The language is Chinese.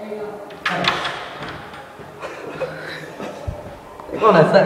过来な。